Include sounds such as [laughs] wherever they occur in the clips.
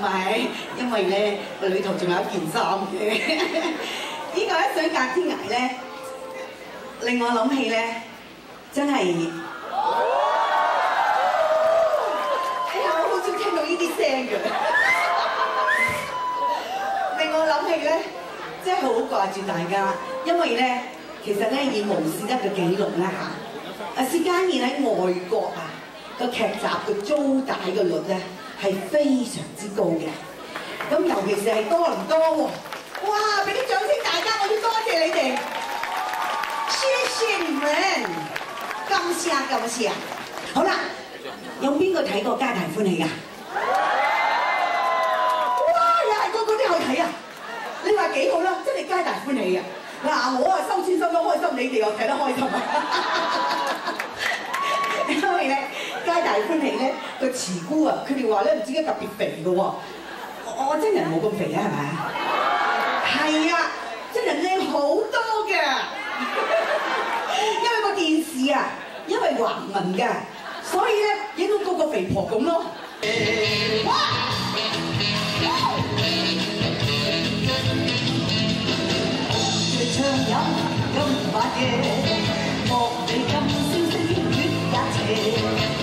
唔係，因為咧個裏頭仲有一件衫嘅。[laughs] 呢個《一水隔天涯》咧，令我諗起咧，真係，哎呀，我好少聽到呢啲聲嘅。[laughs] 令我諗起咧，真係好掛住大家，因為咧，其實咧以無線一嘅記錄咧嚇，啊薛家燕喺外國啊個劇集嘅租帶嘅率咧係非常之高嘅，咁尤其是係多倫多喎，哇！俾啲掌聲大家，我要多謝你哋，謝謝你們，感謝感謝。好啦，有邊個睇過《皆大歡喜》㗎？哇！又係個個都有睇啊！你話幾好啦，真係皆大歡喜啊！嗱，我啊收錢收得開心，你哋又睇得開心啊！街大歡慶咧，個慈姑啊，佢哋話咧唔知點解特別肥嘅喎。我真人冇咁肥啊，係咪？係啊，真人靚好多嘅，因為個電視啊，因為華文嘅，所以咧影到個個肥婆咁咯。哇！越唱飲金髮夜，莫理今宵星月也斜。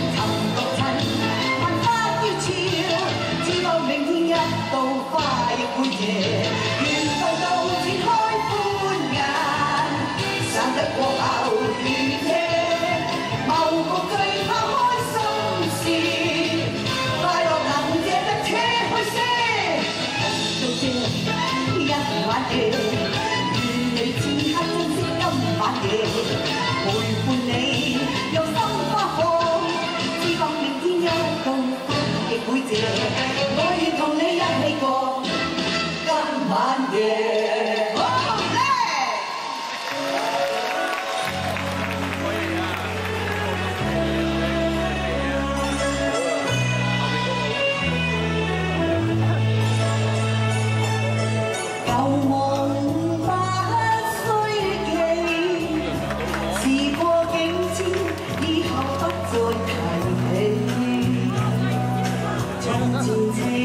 vai colher. 精彩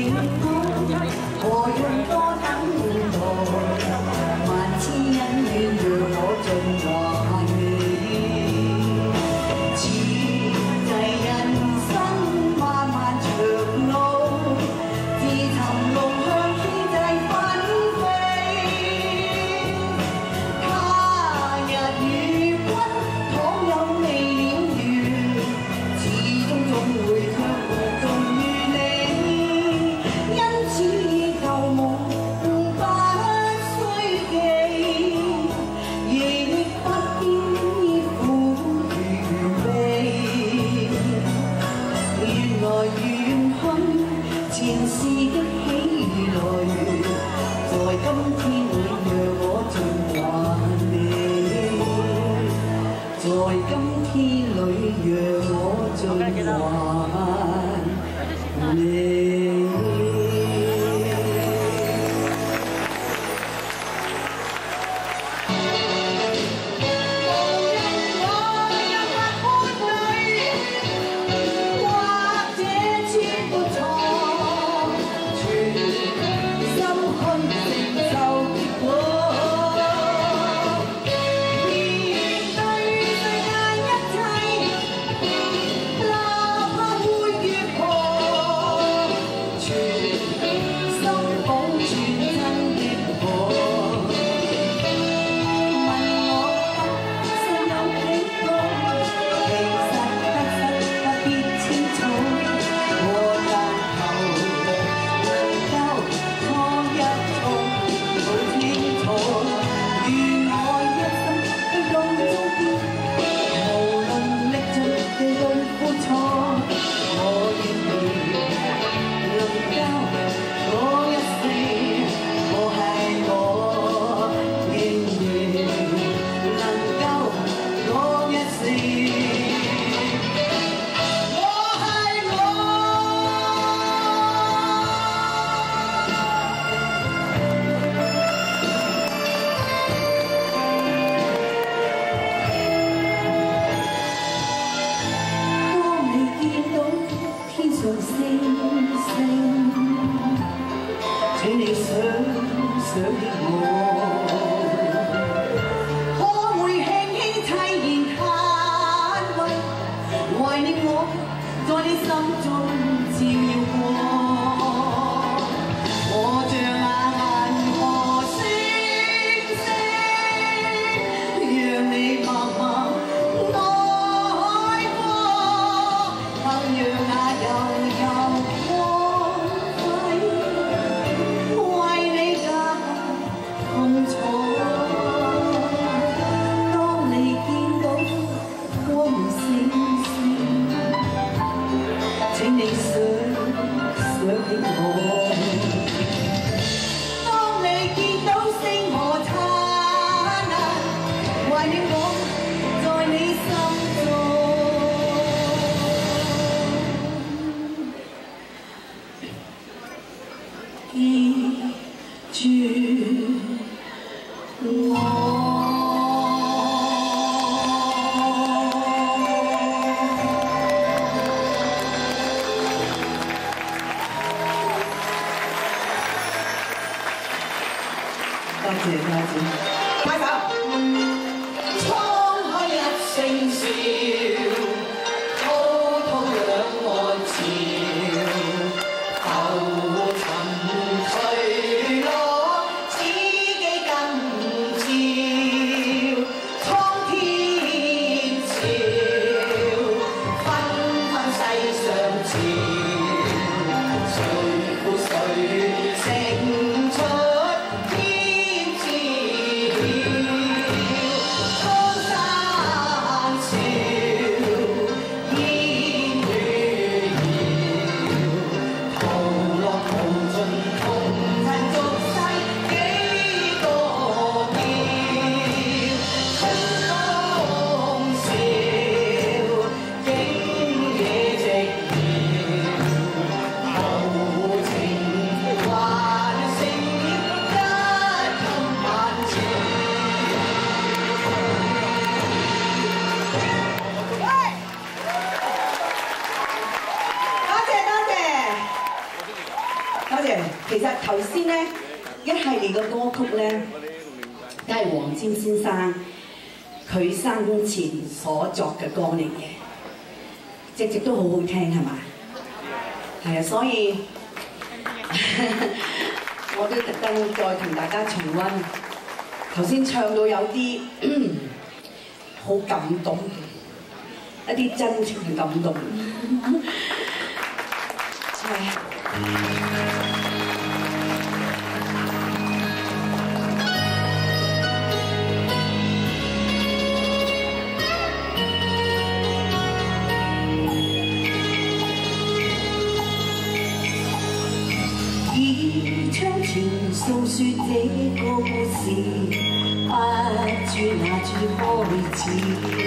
生前所作嘅歌嚟嘅，隻隻都好好聽係嘛？係啊，所以 [laughs] 我都特登再同大家重温頭先唱到有啲 [clears throat] 好感動，一啲真情嘅感動，[laughs] 係。这故事不知哪处开始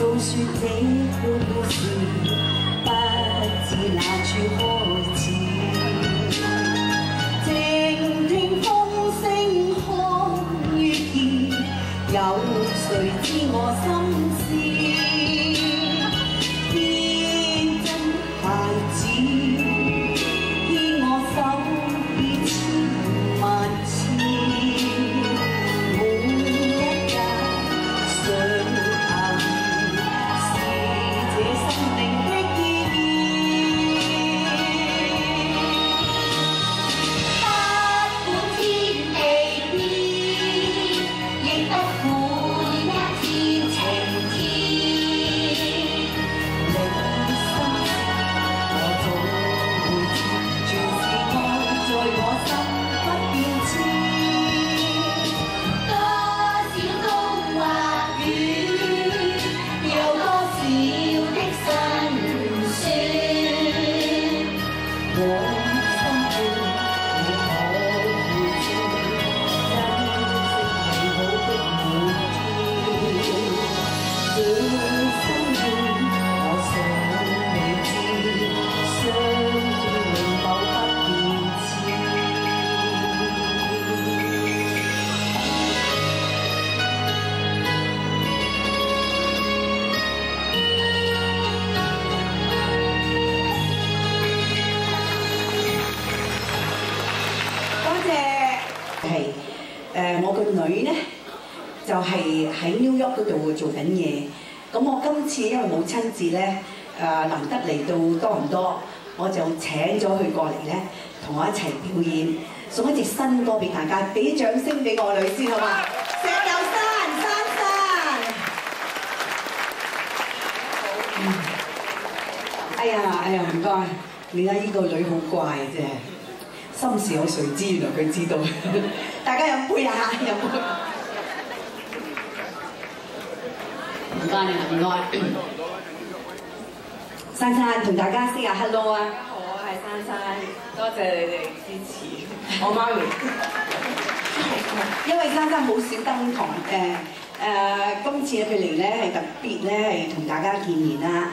诉说这个故事，不知哪处开始。静听风声，看月儿，有谁知我心？咧，誒難得嚟到多唔多，我就請咗佢過嚟咧，同我一齊表演，送一隻新歌俾大家，俾掌聲俾我女先好嘛？石友山，珊珊。嗯哎呀，哎呀，唔該，你睇呢個女好怪啫，心事有誰知？原來佢知道。[laughs] 大家飲杯啊，飲杯。唔該你，唔該。珊珊同大家 say 下 hello 啊！大家好，我係珊珊，多謝你哋支持我媽咪。因為珊珊好少登台誒誒，今次佢嚟咧係特別咧係同大家見面啦。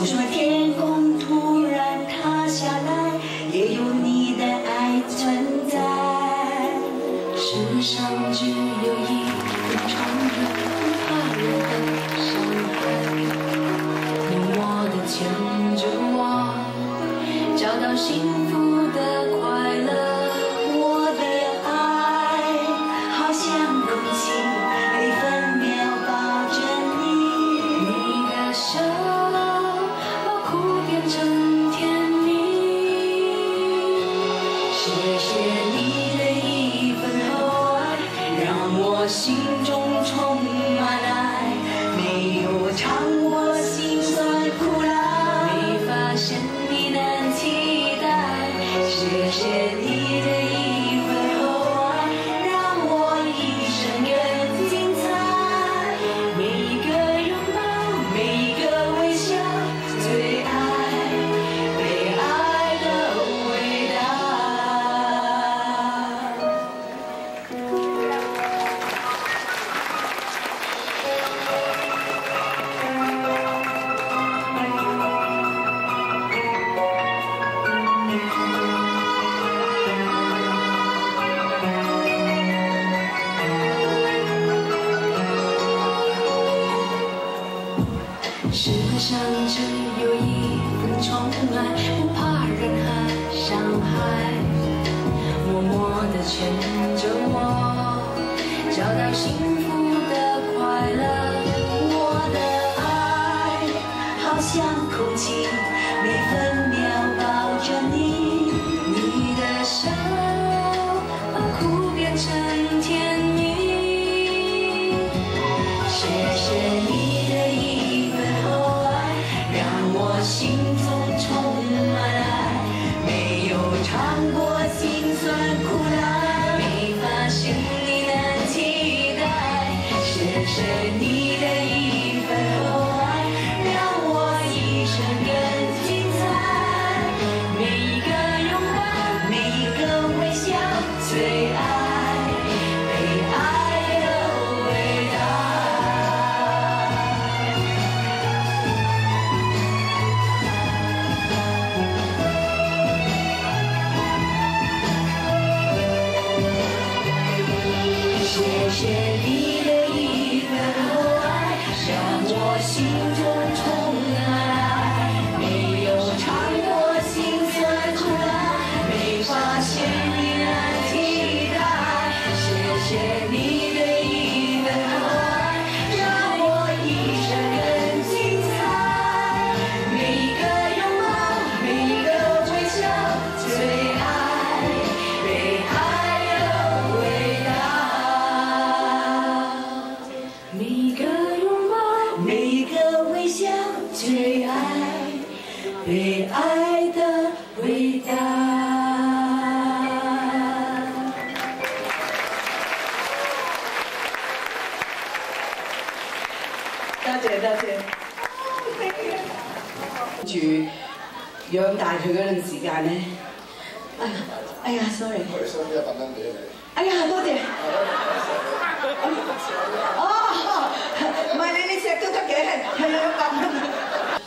就算天上只有一份宠爱，不怕任何伤害，默默地牵着我，找到幸福的快乐。我的爱好像空气，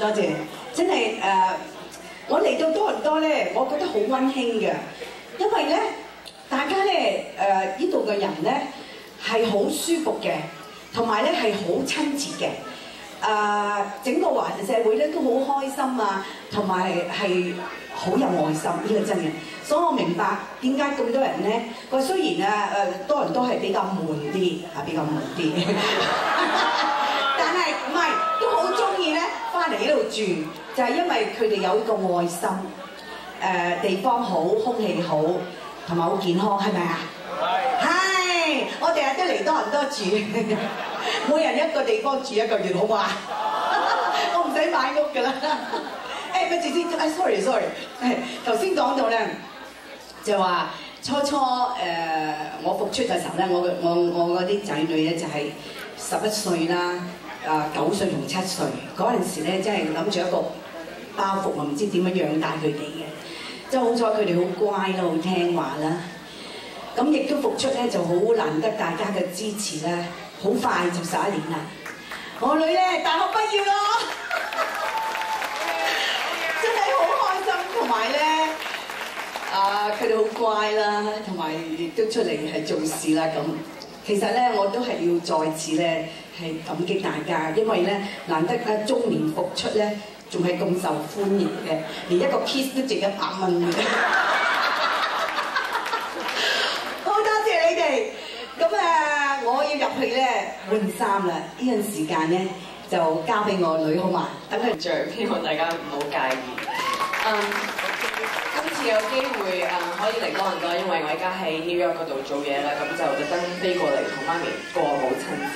多謝，真係誒，我嚟到多倫多咧，我覺得好温馨嘅，因為咧，大家咧誒呢度嘅人咧係好舒服嘅，同埋咧係好親切嘅。誒、整個華人社會咧都好開心啊，同埋係好有愛心，呢、個真嘅。所以我明白點解咁多人咧，佢雖然啊誒、多人都係比較悶啲，啊比較悶啲，翻嚟呢度住，就係、因為佢哋有呢個愛心，誒、地方好，空氣好，同埋好健康，係咪啊？係，我哋日都嚟多人多住，[laughs] 每人一個地方住一個月，好唔好啊？[laughs] 我唔使買屋㗎啦。[laughs] 誒，咪住先，誒，sorry sorry，誒，頭先講到咧，就話初初誒、我復出嘅時候咧，我嘅我我嗰啲仔女咧就係十一歲啦，啊九歲同七歲嗰陣時咧，真係諗住一個包袱，我唔知點樣養大佢哋嘅。即係好彩佢哋好乖啦，好聽話啦。咁亦都復出咧，就好難得大家嘅支持啦，好快就十一年啦。我女咧大學畢業咯，真係好開心，同埋咧，啊佢哋好乖啦，同埋亦都出嚟係做事啦咁。其實咧，我都係要再次咧係感激大家，因為咧難得咧中年復出咧，仲係咁受歡迎嘅，連一個 kiss 都值一百蚊嘅。[laughs] 好多謝你哋。咁啊，我要入去咧換衫啦。呢陣時間咧就交俾我女好嘛，等佢着，希望大家唔好介意。嗯，今次有機會誒、可以嚟多倫多，因為我而家喺 New York 嗰度做嘢啦，咁就特登飛過嚟同媽咪過母親節。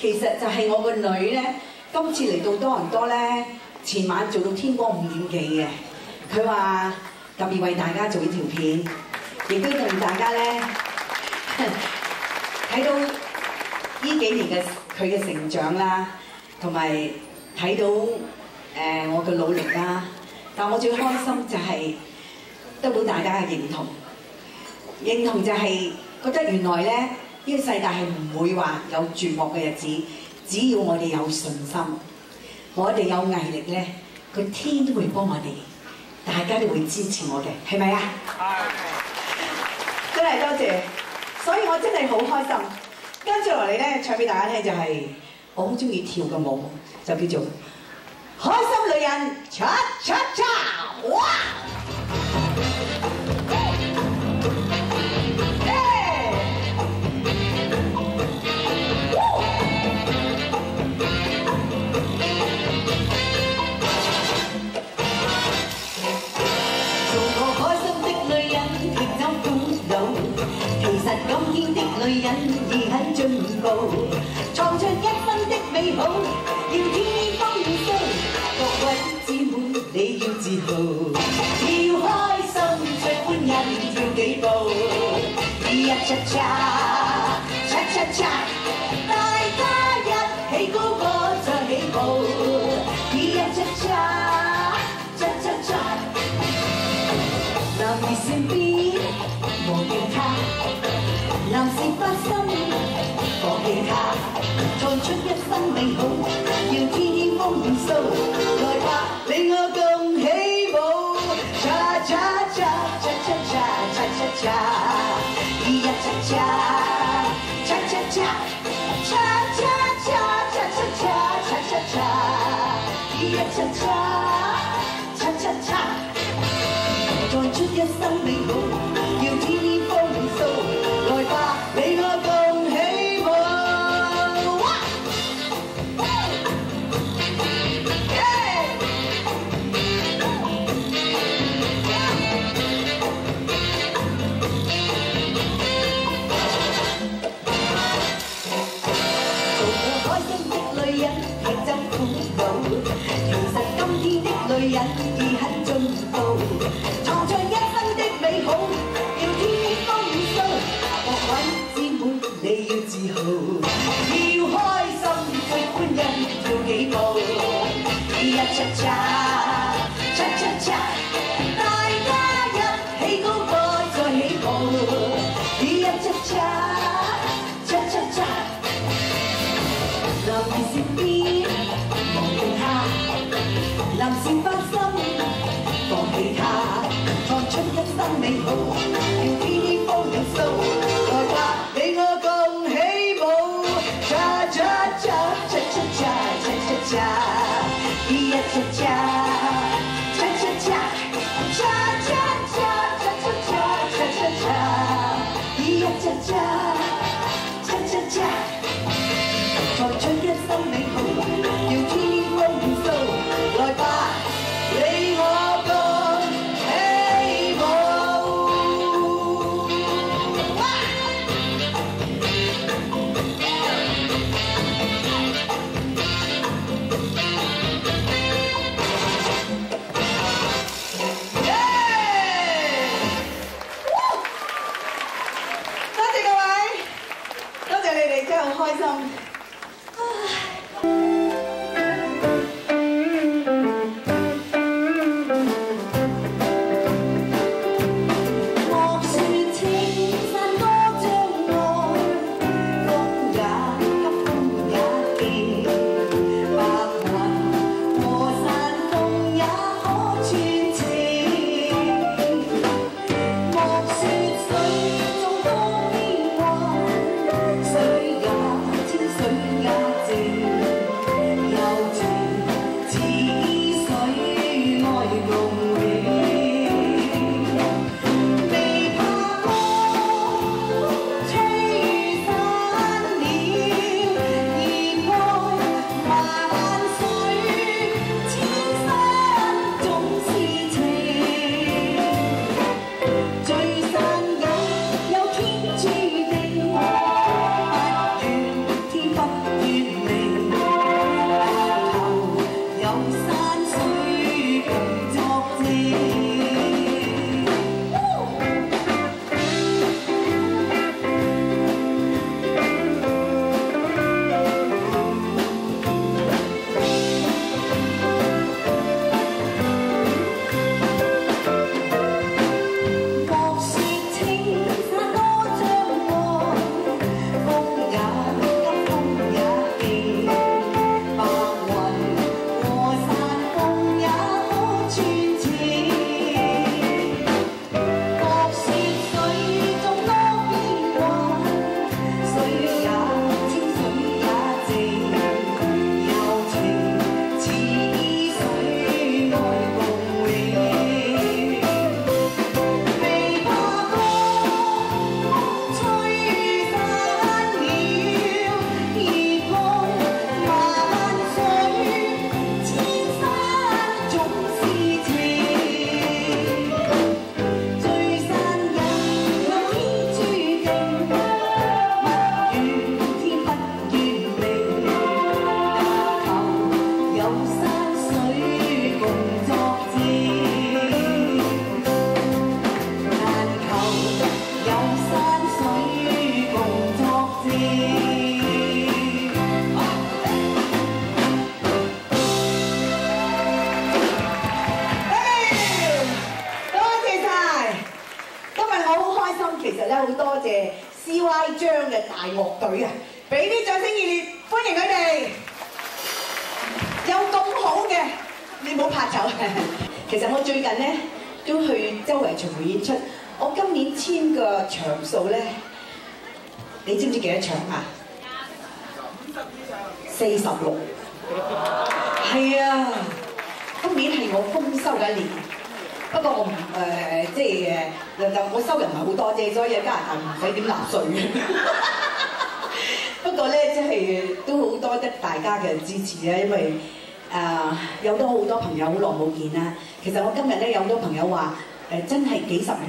其實就係我個女咧，今次嚟到多倫多咧，前晚做到天光五點幾嘅。佢話特別為大家做呢條片，亦都令大家咧 [laughs] 睇到呢幾年嘅佢嘅成長啦，同埋睇到誒、我嘅努力啦。但我最開心就係得到大家嘅認同。認同就係覺得原來咧，呢、個世界係唔會話有絕望嘅日子，只要我哋有信心，我哋有毅力咧，佢天都會幫我哋，大家都會支持我嘅，係咪啊？真係多謝，所以我真係好開心。跟住落嚟咧，唱俾大家聽就係、我好中意跳嘅舞，就叫做開心女人，cha cha cha，哇！步，創出一分的美好，要天天豐收。各位姊妹，你要自豪，要開心最歡欣跳幾步，咿呀 cha cha cha cha cha，大家一起高歌再起舞，咿呀 cha cha cha cha cha。男兒善變，忘記他；男士花心，放棄他。創出一生美好，要天天豐收。来吧，你我共起舞，cha cha cha cha cha cha cha cha cha，咿呀 cha cha cha cha cha cha cha cha cha cha cha cha cha，咿呀 cha cha cha cha cha。創出一生美好，好，要天天豐收。各位姊妹，你要自豪，要开心最歡欣跳幾步，咿呀 cha cha cha cha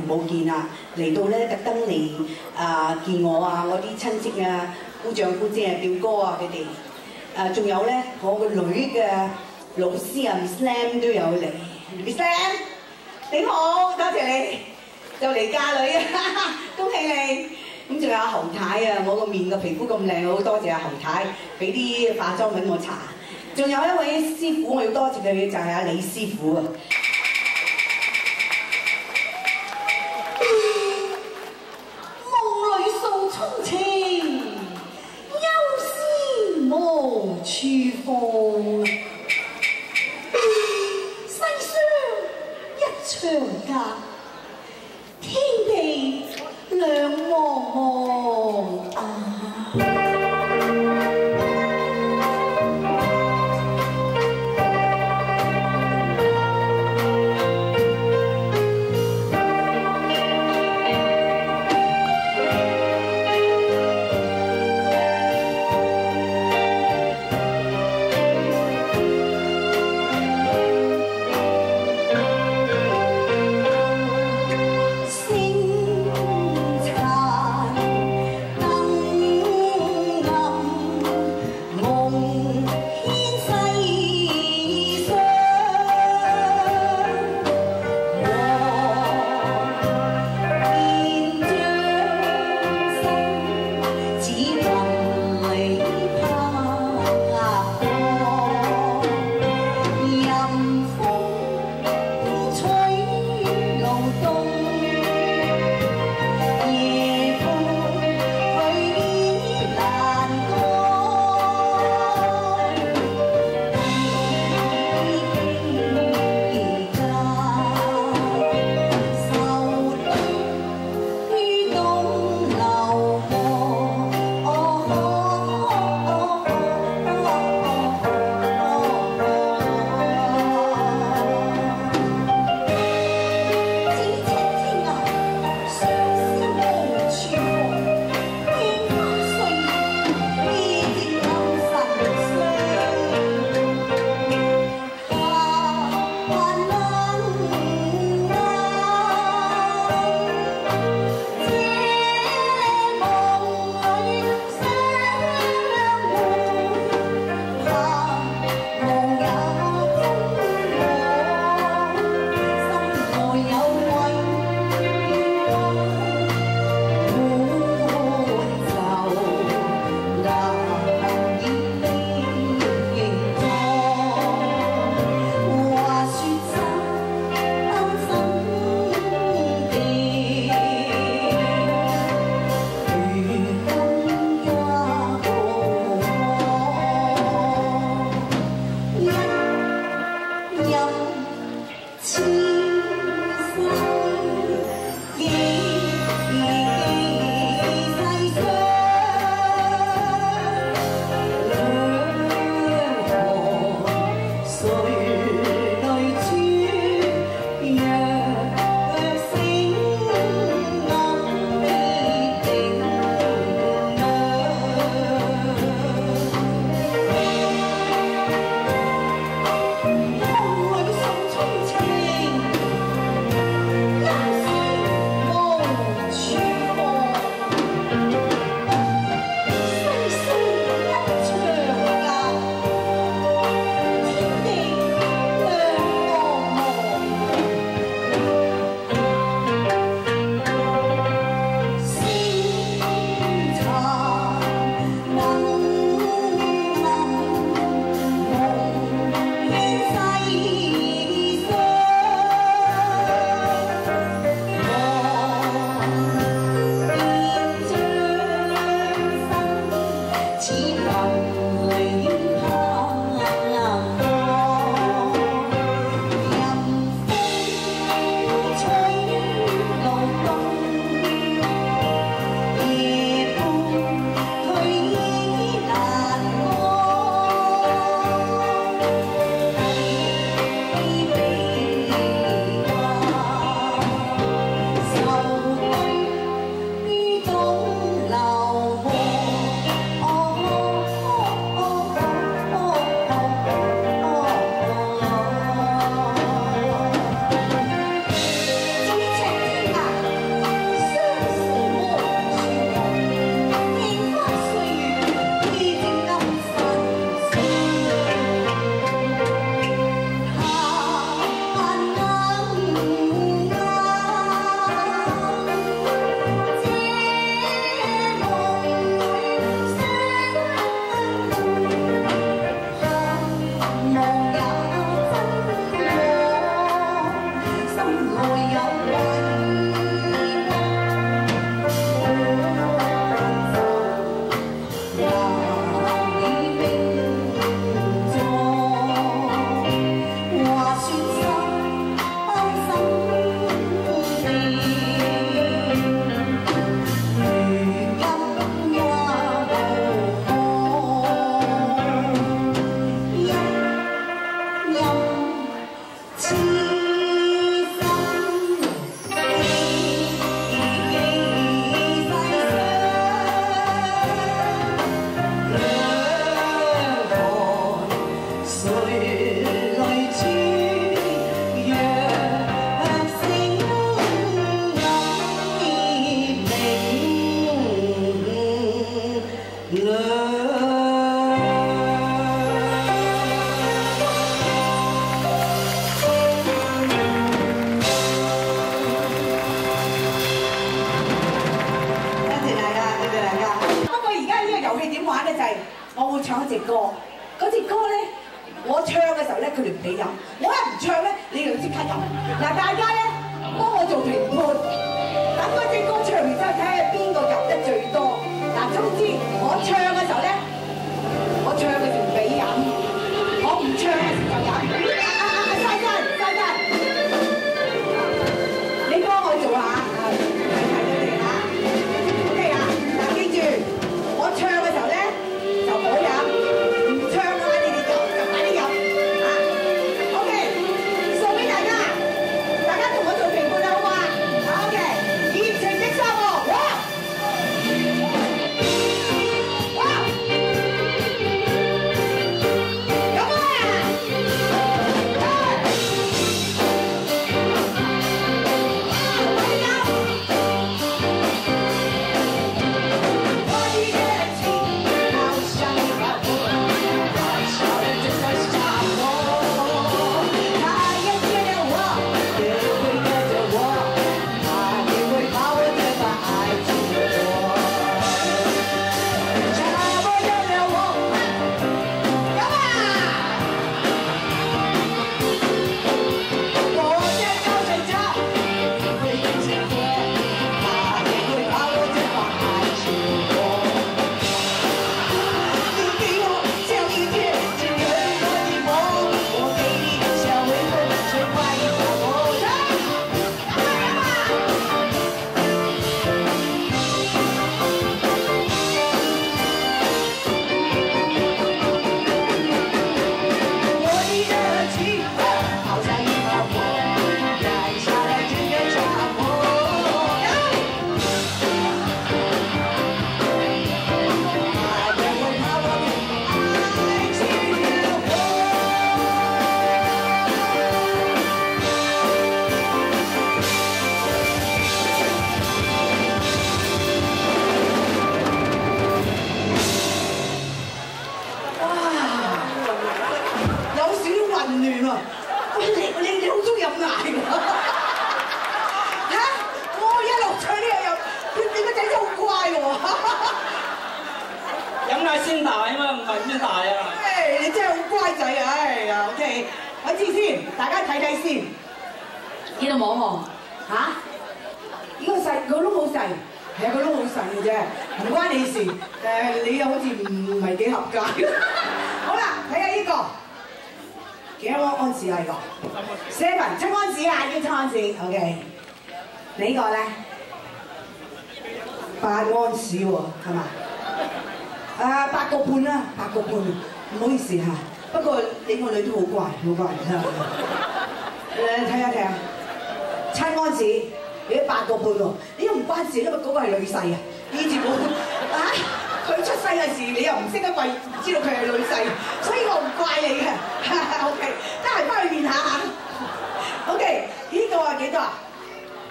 冇見啊，嚟到咧特登嚟啊見我啊，我啲親戚啊、姑丈姑姐啊、表哥啊佢哋，啊仲有咧我個女嘅老師啊 Miss Lam 都有嚟，Miss Lam 你好，多謝你，就嚟嫁女啊，[laughs] 恭喜你！咁仲有阿侯太啊，我個面個皮膚咁靚，好多謝阿侯太俾啲化妝品我搽。仲有一位師傅，我要多謝佢，就係、阿李師傅啊。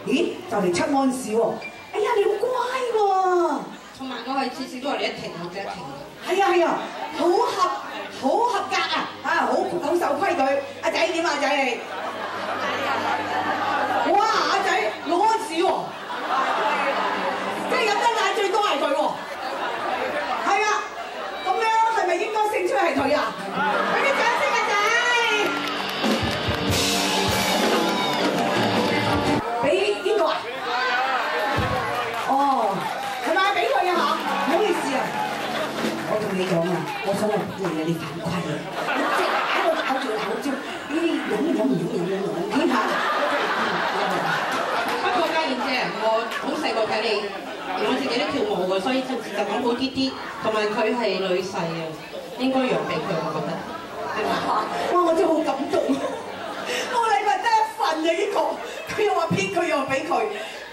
咦，就嚟出安市喎！哎呀，你好乖喎、同埋我係次次都係你一停我就一停。係啊係啊，好合好合格啊！啊，好好守規矩。阿仔點啊仔？哇！阿仔攞安市喎、即係飲得奶最多係佢喎。係啊，咁樣係咪應該勝出係佢啊？所以有啲反馈啊即系喺度咬住口招呢啲忍忍唔到忍忍我不过嘉燕姐我好细个睇你我自己都跳舞噶所以就讲好啲啲同埋佢系女婿啊应该让俾佢我觉得哇我真系好感动我你个真系瞓嘅呢个佢又话偏佢又俾佢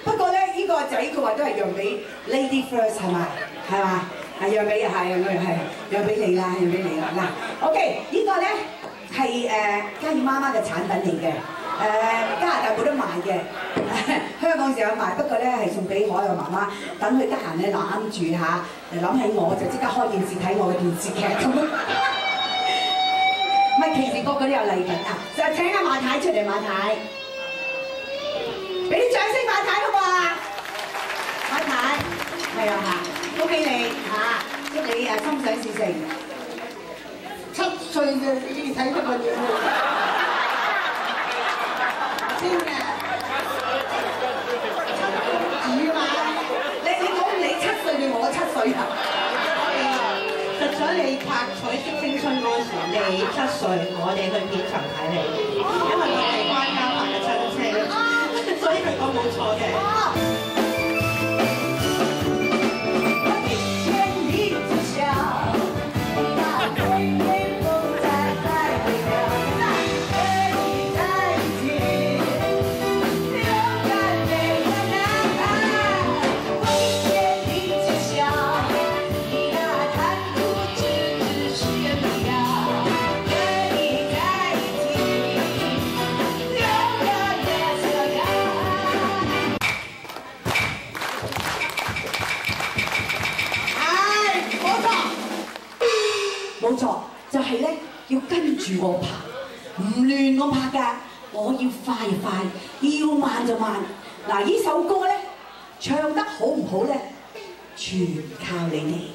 不过咧呢个仔佢话都系让俾 lady first 系咪系嘛係讓俾係讓俾係讓俾你啦，讓俾你啦。嗱，OK，呢個咧係誒嘉義媽媽嘅產品嚟嘅。誒、加拿大冇得賣嘅，[laughs] 香港就有賣，不過咧係送俾海洋媽媽，等佢得閒咧攬住下，諗起我就即刻開電視睇我嘅電視劇咁。唔係，其實個個都有禮品啊！就請阿馬太出嚟，馬太，俾啲掌聲馬太好唔好啊？馬太，係啊嚇，恭喜你嚇，祝你啊心想事成。七歲嘅你睇得個樣真嘅，主嘛，你你講你七歲定我七歲啊？實在你拍《彩色青春》嗰陣時，你七歲，我哋去片場睇你，因為我係關家拍嘅親戚，所以佢講冇錯嘅。我拍㗎。我要快就快，要慢就慢。嗱，呢首歌咧唱得好唔好咧，全靠你哋。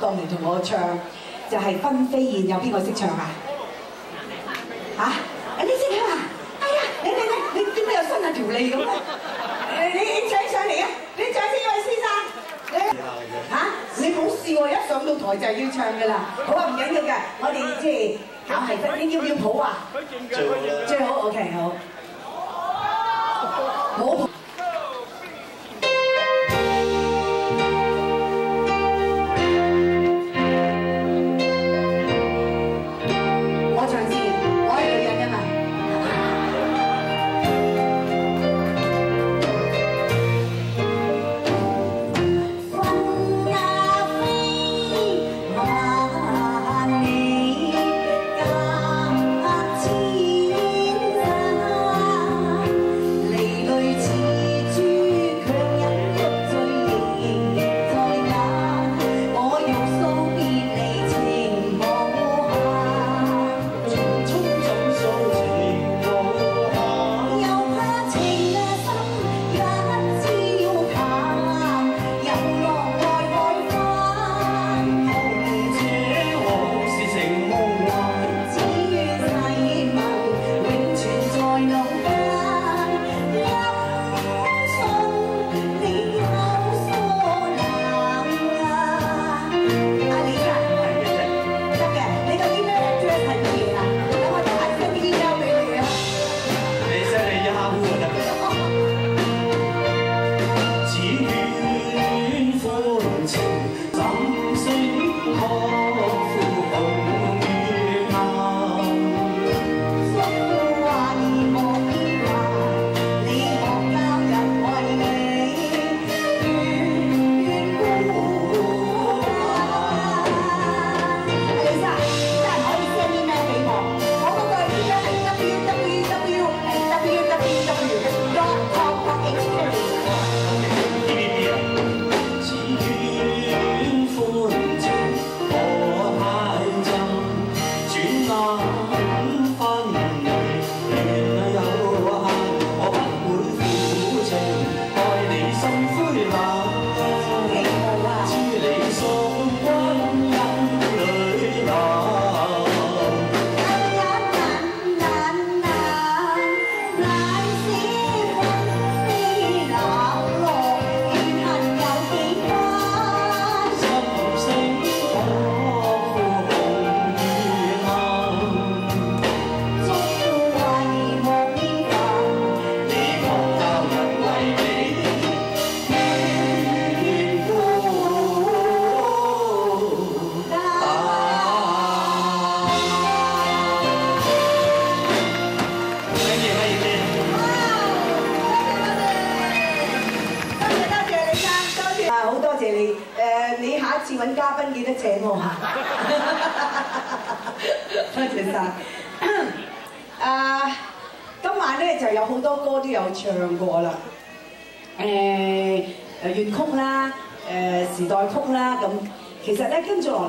當年同我唱就係、分《飛燕》，有邊個識唱啊？嚇、啊？你識唱啊？哎呀，你你你你點解有新嘅條脷咁咧？你你請上嚟啊！你請呢位先生？你嚇、你冇試喎，一上到台就要唱噶啦。好啊，唔緊要嘅，我哋即係考係分，你要唔要譜啊？最好最好 OK 好。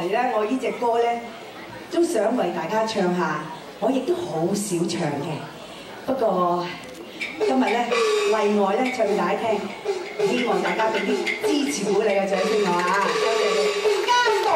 嚟咧，我呢只歌咧都想為大家唱下，我亦都好少唱嘅，不過今日咧例外咧唱俾大家聽，希望大家俾啲支持鼓勵嘅掌聲我啊！多謝你，監道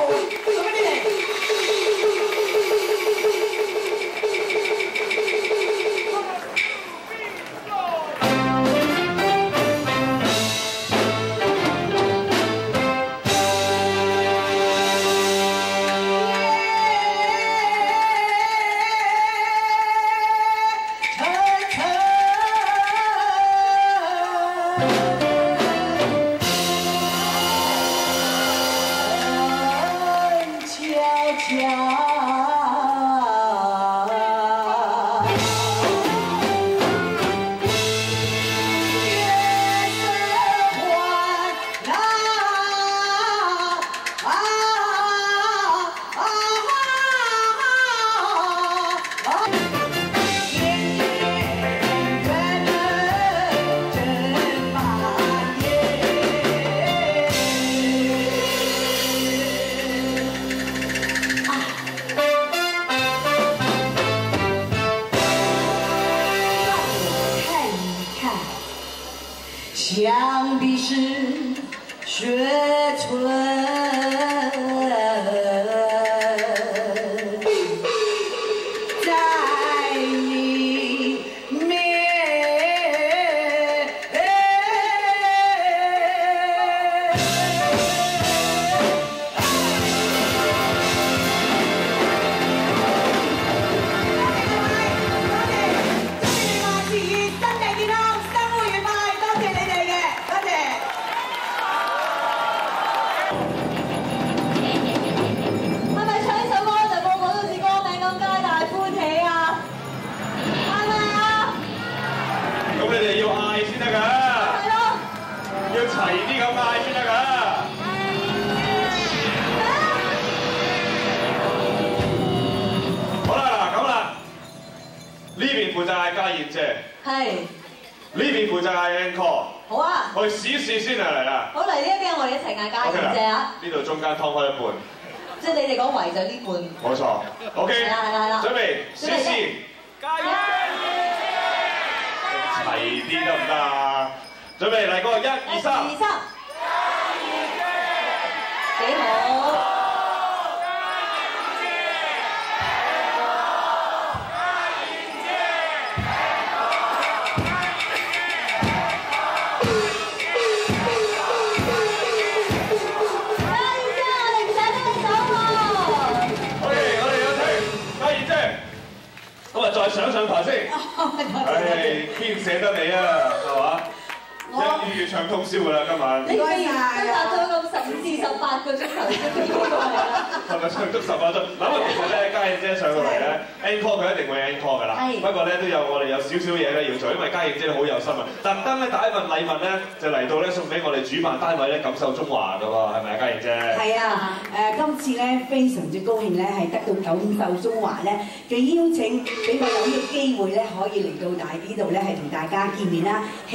Sulit.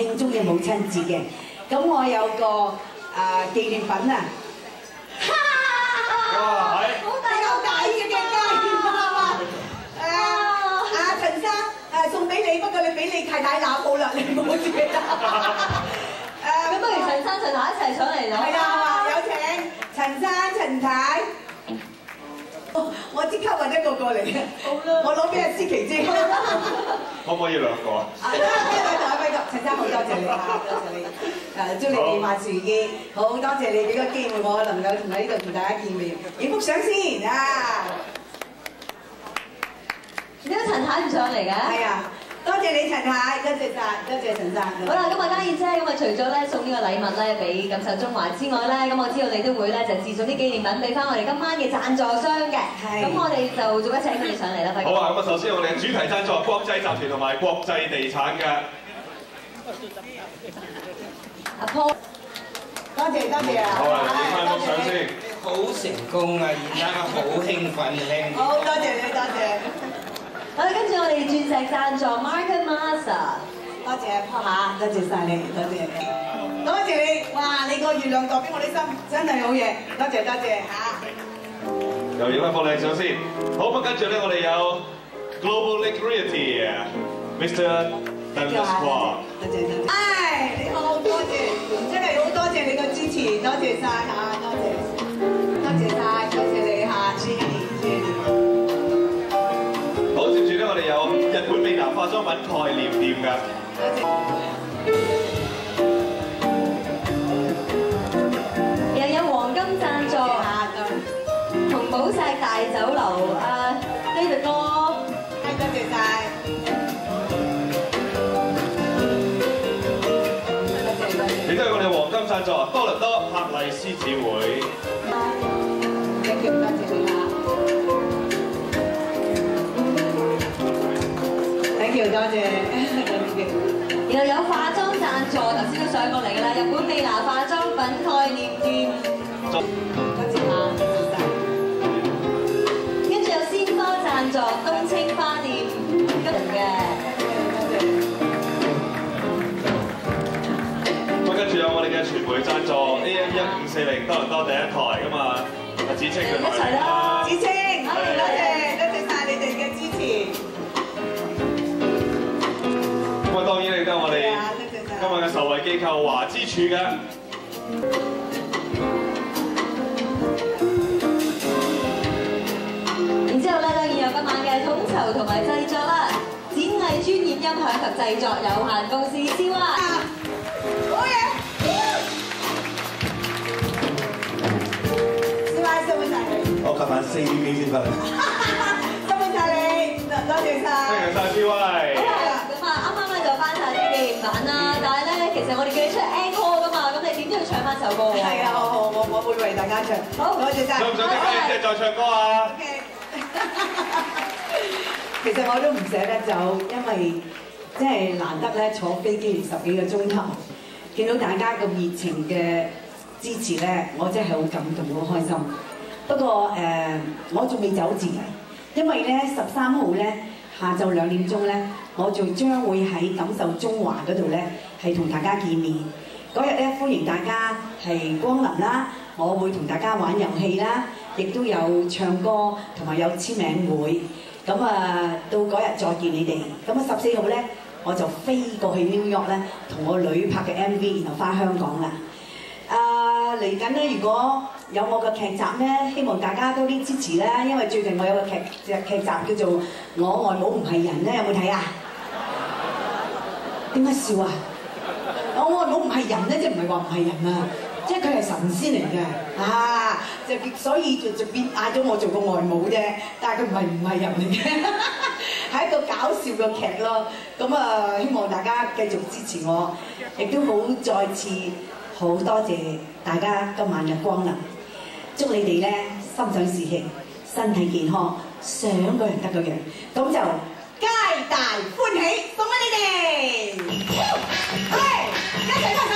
慶祝嘅母親節嘅。咁我有個誒、紀念品啊，哇，係。好比較大嘅嘅家燕媽媽，誒阿陳生誒送俾你，不過你俾你太太攬好啦，你唔好自己攬。誒 [laughs] 咁不如陳生陳太一齊上嚟攞。係啊，有請陳生、陳太。我我即刻揾一個過嚟我攞俾阿思琪姐。[laughs] 可唔可以兩個啊？陳生好多謝你啊，多謝你。誒，祝你哋萬事如意，好多謝你俾個機會我能夠同喺呢度同大家見面，影幅相先啊！點解陳太唔上嚟嘅？係啊，多謝你陳太，多謝晒，多謝陳生。好啦，咁啊嘉燕姐，咁啊除咗咧送呢個禮物咧俾感受中華之外咧，咁我知道你都會咧就自送啲紀念品俾翻我哋今晚嘅贊助商嘅。係咁我哋就做一請佢哋上嚟啦，好啊，咁啊，首先我哋嘅主題贊助國際集團同埋國際地產嘅。阿 Paul，多謝多謝啊！好啊，你翻張相先。好成功啊！而家好興奮聽。好多謝你，多謝，好啦，跟住我哋鑽石贊助 Market Master。多謝坡下，多謝晒你，多謝你，多謝你，哇！你個月亮代表我啲心，真係好嘢，多謝多謝嚇。又影翻幅靚相先。好，咁跟住咧，我哋有 Global Liquidity，Mr. Kwok。多謝多謝。唉，你好，多謝，真係好多謝你嘅支持，多謝晒嚇，多謝，多謝晒，多謝你嚇，謝謝你，謝謝你。好，接住咧，我哋有日本美男化妝品概念店㗎。又有黃金贊助，同寶石大酒樓啊 David 哥，係贊助多倫多柏麗獅子會。Thank you，多謝你嚇。Thank you，多謝，多謝。又有化妝贊助，頭先都上過嚟㗎啦，日本美娜化妝品概念店，多。跟住有鮮花贊助冬青花傳媒贊助 AM 一五四零多倫多第一台噶嘛，阿子清佢一齊啦子清，多謝多謝晒你哋嘅支持。咁啊，當然亦都係我哋，今日嘅受惠機構華之處嘅。然之後咧，當然有今晚嘅統籌同埋製作啦，展藝專業音響及製作有限公司 C Y。四點幾先瞓。辛苦晒你，多謝歡迎晒。晒 C 好 Y。啦，咁啊，啱啱咧就翻晒啲紀念版啦，但係咧，其實我哋叫你出 encore 噶嘛，咁你點都要唱翻首歌喎。係啊，好好，我我會為大家唱。好多謝晒。想唔想即刻即係再唱歌啊？OK [laughs] 其實我都唔捨得走，因為即係難得咧坐飛機十幾個鐘頭，見到大家咁熱情嘅支持咧，我真係好感動，好開心。不過誒、我仲未走字，因為咧十三號咧下晝兩點鐘咧，我仲將會喺感受中華嗰度咧係同大家見面。嗰日咧歡迎大家係光臨啦，我會同大家玩遊戲啦，亦都有唱歌同埋有簽名會。咁啊，到嗰日再見你哋。咁啊，十四號咧我就飛過去 New York 咧，同我女拍嘅 MV，然後翻香港啦。啊，嚟緊咧，如果有我嘅劇集咧，希望大家多啲支持啦，因為最近我有個劇劇劇集叫做《我外母唔係人》咧，有冇睇啊？點解笑啊？我外母唔係人咧，即係唔係話唔係人啊，即係佢係神仙嚟嘅啊！就所以就就變嗌咗我做個外母啫，但係佢唔係唔係人嚟嘅，[laughs] 係一個搞笑嘅劇咯。咁啊，希望大家繼續支持我，亦都好再次好多謝大家今晚嘅光臨，祝你哋咧心想事成，身體健康，想個人得個樣，咁就皆大歡喜，送俾你哋。係，一齊拍手